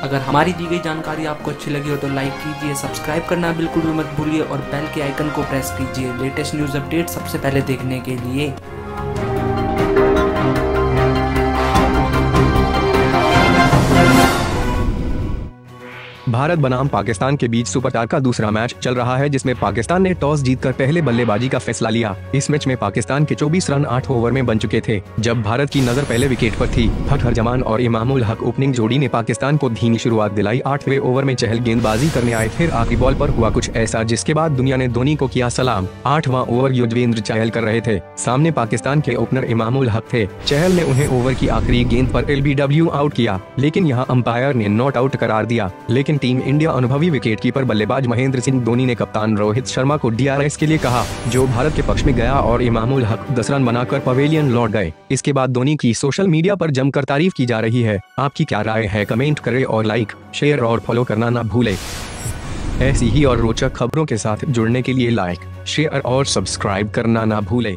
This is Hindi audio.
अगर हमारी दी गई जानकारी आपको अच्छी लगी हो तो लाइक कीजिए सब्सक्राइब करना बिल्कुल भी मत भूलिए और बेल के आइकन को प्रेस कीजिए। लेटेस्ट न्यूज़ अपडेट सबसे पहले देखने के लिए। भारत बनाम पाकिस्तान के बीच सुपर चार का दूसरा मैच चल रहा है, जिसमें पाकिस्तान ने टॉस जीतकर पहले बल्लेबाजी का फैसला लिया। इस मैच में पाकिस्तान के 24 रन 8 ओवर में बन चुके थे, जब भारत की नज़र पहले विकेट पर थी। फखर जमान और इमामुल हक ओपनिंग जोड़ी ने पाकिस्तान को धीमी शुरुआत दिलाई। आठवें ओवर में चहल गेंदबाजी करने आए, फिर आखिरी बॉल आरोप हुआ कुछ ऐसा, जिसके बाद दुनिया ने धोनी को किया सलाम। आठवां ओवर युजवेंद्र चहल कर रहे थे। सामने पाकिस्तान के ओपनर इमामुल हक थे। चहल ने उन्हें ओवर की आखिरी गेंद आरोप एल आउट किया, लेकिन यहाँ अंपायर ने नॉट आउट करार दिया। लेकिन टीम इंडिया अनुभवी विकेटकीपर बल्लेबाज महेंद्र सिंह धोनी ने कप्तान रोहित शर्मा को डीआरएस के लिए कहा, जो भारत के पक्ष में गया और इमामुल हक दस रन बनाकर पवेलियन लौट गए। इसके बाद धोनी की सोशल मीडिया पर जमकर तारीफ़ की जा रही है। आपकी क्या राय है? कमेंट करें और लाइक, शेयर और फॉलो करना न भूले। ऐसी ही और रोचक खबरों के साथ जुड़ने के लिए लाइक, शेयर और सब्सक्राइब करना ना भूले।